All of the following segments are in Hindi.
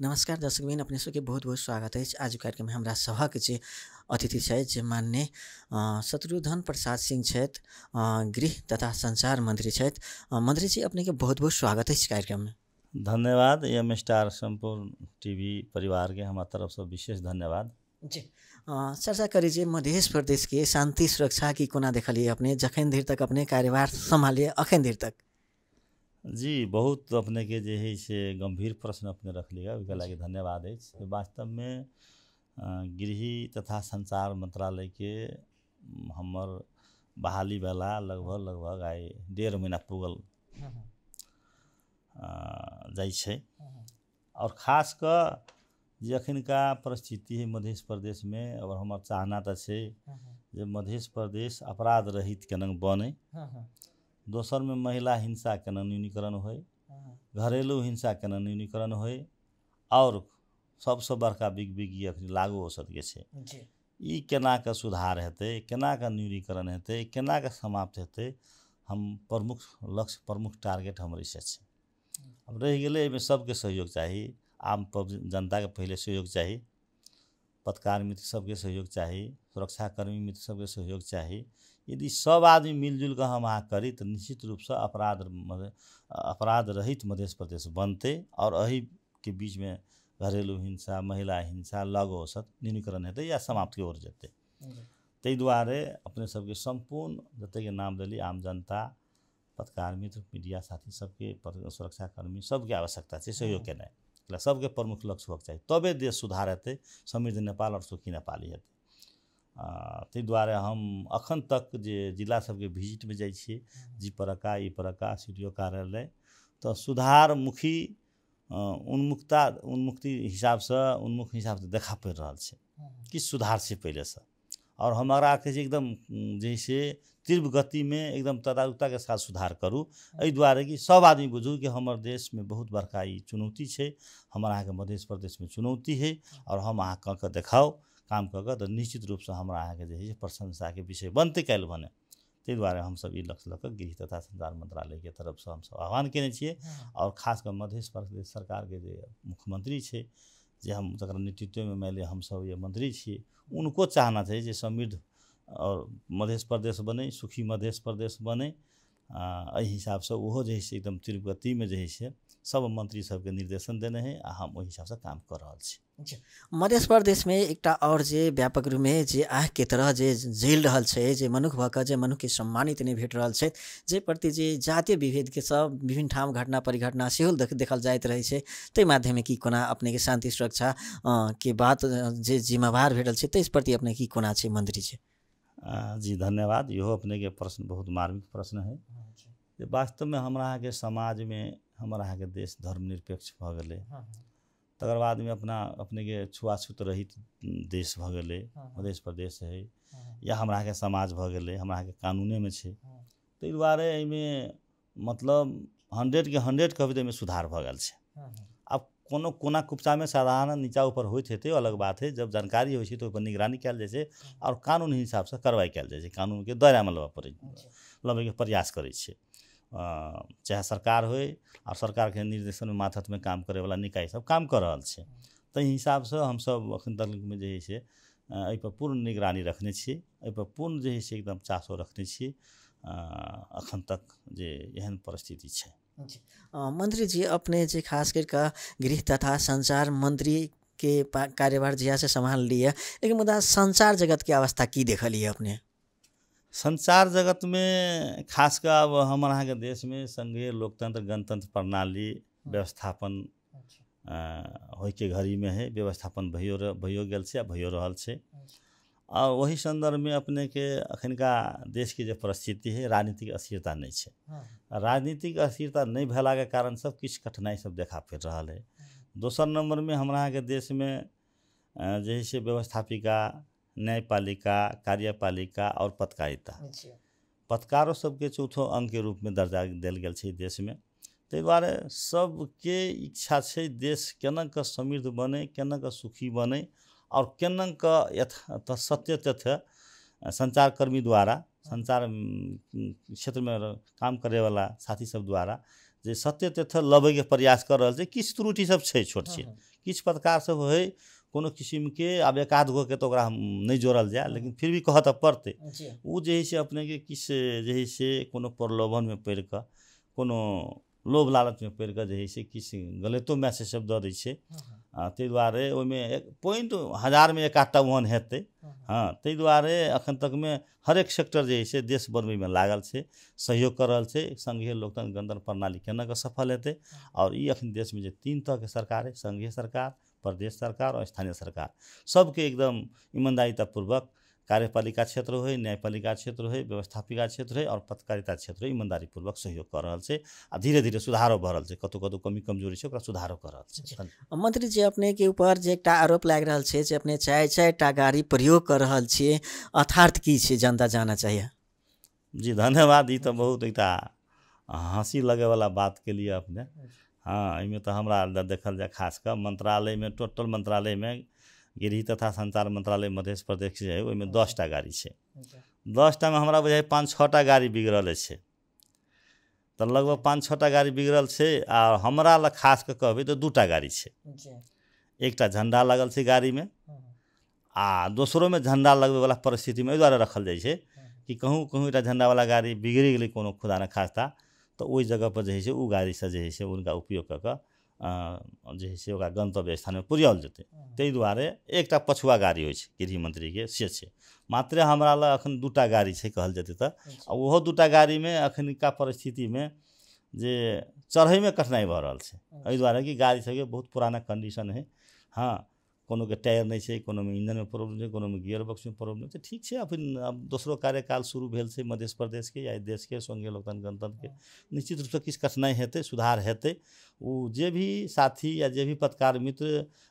नमस्कार दर्शकबिन अपने सबके बहुत बहुत स्वागत अछि आज कार्यक्रममे हमरा सभक जे अतिथि छथि जे माननीय शत्रुघ्न प्रसाद सिंह छथि गृह तथा संचार मन्त्री छथि। जी अपने अपनेके बहुत बहुत स्वागत अछि कार्यक्रममे धन्यवाद। एम स्टार सम्पूर्ण टीवी परिवारके हमरा तरफसँ विशेष धन्यवाद। जी। चर्चा करीजिए जे प्रदेश के शांति सुरक्षा की कोना देखलिए अपने जखन धरि तक अपने कार्यभार संभालिए अखन धरि तक। जी बहुत अपनेके जे हइ से गम्भीर प्रश्न अपने रखलिए ओहिके लागि धन्यवाद अछि वास्तवमे अ, गृह तथा संचार मंत्रालय के हमर बहाली भेला लगभग लगभग आइ डेढ़ महीना पुगल अ, जाइ छै। और खास कऽ जे एखनका परिस्थिति है मध्य प्रदेश में और हमर चाहना तो जे मध्य प्रदेश अपराध रहित केना बनै। दोसरमे महिला हिंसा केना न्यूनीकरण होइ घरेलू हिंसा केना न्यूनीकरण होइ और सबसँ बड़का बिग बिग ई एखन लागू औषधके छै। ई केना कऽ सुधार हेतै केना कऽ न्यूनीकरण हेतै केना कऽ समाप्त हेतै हम प्रमुख लक्ष्य प्रमुख टारगेट हमर इसे छै। अब रहि गेलै एहिमे सबके सहयोग चाही आम पब्लिक जनताके पहिले सहयोग चाही पत्रकार मित्र सबके सहयोग चाही सुरक्षाकर्मी मित्र सबके सहयोग चाही यदि सब आदमी मिलजुल कर हम अहाँ करी तो निश्चित रूप से अपराध अपराध रहित मध्य प्रदेश बनते बनतै के बीच में घरेलू हिंसा महिला हिंसा लग औसत न्यूनीकरण हेतु या समाप्तके ओर जेतै। ते दुआरे अपने सबके सम्पूर्ण जतेकके नाम दिली आम जनता पत्रकार मित्र मीडिया साथी सबके सुरक्षाकर्मी सबके आवश्यकता छै सहयोग केनाइ। सबके प्रमुख लक्ष्य होके तबे देश सुधार हेतै समृद्ध नेपाल और सुखी नेपाली हेतै। ताहि दुआरे हम अखन तक जे जिला सबके विजिटमे जाइ छियै जी परका ई परका सी डी ओ कार्यालय तऽ सुधारमुखी उन्मुखता उन्मुक्ति हिसाबसँ उन्मुख हिसाबसँ देखा पड़ि रहल छै। कि सुधार छै पहिलेसँ। और हमारा कहै छै एकदम जे से तीव्र गतिमे एकदम तदारुकताके साथ सुधार करू। एहि दुआरे कि सब आदमी बुझू कि हमर देशमे बहुत बड़का ई चुनौती छै। हमर अहाँके मध्य प्रदेशमे चुनौती है और हम अहाँ कऽ कऽ देखाउ। काम कऽ कऽ तऽ निश्चित रूपसँ हमरा अहाँके जे है प्रशंसाके विषय बनतै काल्हि भने। ताहि दुआरे हमसब ई लक्ष्य लऽ कऽ गृह तथा संचार मन्त्रालयके तरफसँ हमसब आह्वान केने छियै। और खास कऽ मध्य प्रदेश सरकारके जे मुख्यमंत्री छै जे हम जकरा नेतृत्वमे मानि लिअ हमसब ये मंत्री छियै उनको चाहना छै जे समृद्ध और मध्य प्रदेश बनै सुखी मध्य प्रदेश बनै। आ, एहि हिसाबसँ ओहो जे है से एकदम तीव्र गतिमे जे है से सब मंत्री सबके निर्देशन देने है आ हम ओहि हिसाबसँ काम कऽ रहल छी। मध्य प्रदेशमे एकटा और जे व्यापक रूपमे जे आगके तरह जे झेल रहल छै जे मनुख भऽ कऽ जे मनुखके सम्मानित नहि भेट रहल छै जे प्रति जे जातीय विभेदके सब विभिन्न ठाम घटना परिघटना सेहो देख देखल जाइत रहै छै ताहि माध्यमे की कोना अपनेके शान्ति सुरक्षा के बात जे जिम्मेवार भेटल छै ताहि प्रति अपने की कोना छै मन्त्री जी? जी धन्यवाद। इहो अपनेके प्रश्न बहुत मार्मिक प्रश्न है। जे वास्तवमे हमरा अहाँके समाजमे हमर अहाँके देश धर्मनिरपेक्ष भऽ गेलै। तकर बादमे अपना अपनेके छुआछूत रहित देश भऽ गेलै। मध्य प्रदेश है या हमरा अहाँके समाज भऽ गेलै हमरा अहाँके कानूनेमे छै। ताहि दुआरे एहिमे मतलब हन्ड्रेडके हन्ड्रेड कहबै तऽ एहिमे सुधार भऽ गेल छै। आब कोनो कोना कुप्चामे साधारण नीचा ऊपर होइत हेतै अलग बात है जब जानकारी होइ छै तऽ ओहिपर निगरानी कयल जाइ छै आओर कानून हिसाबसँ कार्रवाई कयल जाइ छै। कानूनके दायरामे लेबऽ पड़ै लबैके प्रयास करै छै। चाहे सरकार होय आओर सरकारके निर्देशनमे माथहतमे काम करैवला निकाय सब काम कऽ रहल छै। ताहि हिसाबसँ हमसब एखन तकमे जे है से एहिपर पूर्ण निगरानी रखने छी एहिपर पूर्ण जे है से एकदम चासो रखने छी एखन तक जे एहन परिस्थिति छै। अ, मंत्री जी अपने जे खास कर कऽ गृह तथा संचार मंत्री के पा- कार्यभार जहिया से संभाल लिया लेकिन मुदा संचार जगत के अवस्था की देखलिए अपने? संचार जगतमे खास कऽ अब हमर अहाँके देशमे संघीय लोकतंत्र गणतंत्र प्रणाली व्यवस्थापन अ, होइके घड़ीमे है व्यवस्थापन भइयो रह भइयो गेल छै आ भइयो रहल छै। आओर ओहि सन्दर्भमे अपनेके एखनका देशके जे परिस्थिति है राजनीतिक अस्थिरता नहि छै। राजनीतिक अस्थिरता नहि भेलाके कारण सब किछु कठिनाइ सब देखा पड़ि रहल है। दोसर नम्बरमे हमरा अहाँके देशमे अ, जे है से व्यवस्थापिका न्यायपालिका कार्यपालिका और पत्रकारिता। पत्रकारो सबके चौथो रूप में दर्जा देल गेल छै देश में ताहि दुआरे सबके इच्छा छै देश केना कऽ समृद्ध बनै केना कऽ सुखी बनै आओर केना कऽ यथा सत्य तथ्य संचारकर्मी द्वारा संचार उम, क्षेत्रमे र- काम करैवला साथी सब द्वारा जे सत्य तथ्य लबैके प्रयास कर रहल छै किछु त्रुटि सब छै छोट किछु पत्रकार सब है कोनो किसिमके आब एक आध गोके तऽ ओकरा हम नहि जोड़ल जाए लेकिन फिर भी कहऽ तऽ पड़तै। जी। उ जे है से अपनेके किछु जे है से कोनो प्रलोभनमे पड़ि कऽ कोनो लोभ लालचमे पड़ि कऽ जे है से किछु गलतो मैसेज सब दऽ दै छै। आ, ताहि दुआरे ओहिमे एक पॉइंट हजारमे एक आधटा ओहन हेतै। हँ ताहि दुआरे एखन तकमे हरेक सेक्टर जे है से देश बनबैमे लागल छै सहयोग कर रहल छै। संघीय लोकतंत्र गणतंत्र प्रणाली केना कऽ सफल हेतै? आओर ई एखन देशमे जे तीन तरहके सरकार है संघीय सरकार प्रदेश सरकार और स्थानीय सरकार। सबके एकदम ईमानदारीतापूर्वक कार्यपालिका क्षेत्र होइ न्यायपालिका क्षेत्र होइ व्यवस्थापिका क्षेत्र होइ और पत्रकारिता क्षेत्र होइ ईमानदारीपूर्वक सहयोग कर रहल छै आ धीरे धीरे सुधारो भऽ रहल छै। कतहु कतहु कमी कमज़ोरी ओकरा सुधारो कर छै। धन्यवाद। मंत्री जी अपने के ऊपर जे एकटा आरोप लागि छै जे अपने चारि चारि टा गाड़ी प्रयोग कर रहल छियै अर्थार्थ की छै जनता जानना चाहिए? जी धन्यवाद। ई तऽ बहुत एकटा हँसी लगेवला बात के लिए अपने। हाँ एहिमे तऽ हमरा देखल जाय खास कऽ मंत्रालयमे टोटल मंत्रालयमे गृह तथा संचार मंत्रालय मध्य प्रदेश है ओहिमे दस टा गाड़ी छै। दस टामे हमरा बुझाइ पाँच छओ टा गाड़ी बिगड़ल छै तऽ लगभग पाँच छओ टा गाड़ी बिगड़ल छै आ हमरा लग खास कऽ कहबै तऽ दू टा गाड़ी छै। एकटा झंडा लगल छै गाड़ीमे आ दोसरोमे झंडा लगबैवला परिस्थितिमे एहि दुआरे रखल जाइ छै कि कहूँ कहूँ एकटा झंडावला गाड़ी बिगड़ि गेलै कोनो खुदा न खास्ता तऽ ओहि जगहपर जे है से ओ गाड़ीसँ जे है से हुनका उपयोग कऽ कऽ जे है से ओकरा गन्तव्य स्थानमे पुर्याओल जेतै। ताहि दुआरे एकटा पछुआ गाड़ी होइ छै गृह मंत्रीके से छै मात्रे हमरा लग एखन दू टा गाड़ी छै कहल जेतै तऽ आ ओहो दू टा गाड़ीमे एखनिका परिस्थितिमे जे चढ़ैमे कठिनाइ भऽ रहल छै। एहि दुआरे कि गाड़ी सबके बहुत पुराना कंडीशन है। हाँ कोनोके टायर नहि छै कोनोमे इंजनमे प्रॉब्लम छै कोनोमे गियर बॉक्समे प्रॉब्लम छै ठीक छै। अब अब दोसरो कार्यकाल शुरू भेल छै मध्य प्रदेशके या देशके संघीय लोकतंत्र गणतंत्रके निश्चित रूपसँ किछु कठिनाइ हेतै सुधार हेतै। ओ जे भी साथी या जे भी पत्रकार मित्र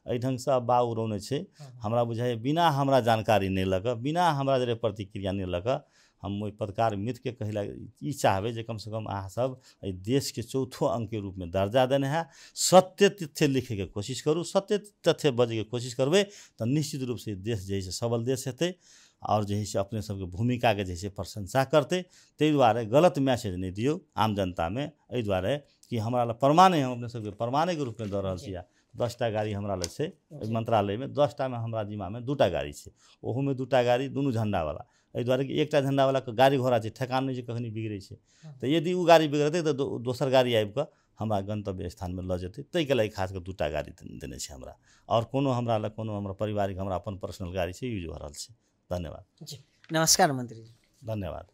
एहि ढङ्गसँ अब्बा उड़ौने छै हमरा बुझाइए बिना हमरा जानकारी नहि लऽ कऽ बिना हमरा जे प्रतिक्रिया नहि लऽ कऽ हम ओहि पत्रकार मित्रके कहै लए ई चाहबै जे कमसँ कम अहाँसभ एहि देशके चौथो अङ्कके रूपमे दर्जा देने है। सत्य तथ्य लिखैके कोशिश करू सत्य तथ्य बजैके कोशिश करबै तऽ निश्चित रूपसँ ई देश जे है से सबल देश हेतै आओर जे है से अपने सबके भूमिकाके जे है से प्रशंसा करतै। ताहि दुआरे गलत मैसेज नहि दियौ आम जनतामे एहि दुआरे कि हमरा लग प्रमाणे हम अपने सबके प्रमाणेके रूपमे दऽ रहल छी आ दस टा गाड़ी हमरा लग छै ओहि मंत्रालयमे दस टामे हमरा जिम्मामे दू टा गाड़ी छै ओहोमे दू टा गाड़ी दुनू झंडावला एहि दुआरे कि एकटा झंडावलाके गाड़ी घोड़ा छै ठेकान नहि छै कखनी बिगड़ै छै। तऽ यदि ओ गाड़ी बिगड़तै तऽ दोसर गाड़ी आबि कऽ हमरा गन्तव्य स्थानमे लऽ जेतै। ताहिके लागि खास कऽ दू टा गाड़ी देने छै हमरा। आओर कोनो हमरा लग कोनो हमरा पारिवारिक हमरा अपन पर्सनल गाड़ी छै यूज भऽ रहल छै। धन्यवाद। जी नमस्कार मंत्री जी। धन्यवाद।